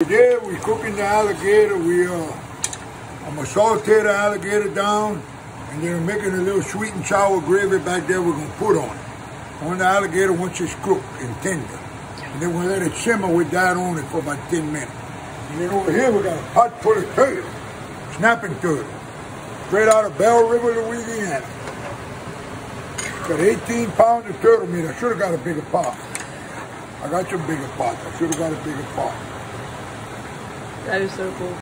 Today we're cooking the alligator. We uh, I'm gonna saute the alligator down, and then we're making a little sweet and sour gravy back there. We're gonna put on it on the alligator once it's cooked and tender, and then we'll let it simmer with that on it for about 10 minutes. And then over here we got a pot full of turtle, snapping turtle, straight out of Belle River, Louisiana. Got 18 pounds of turtle meat. I should have got a bigger pot. I got some bigger pots. I should have got a bigger pot. That is so cool.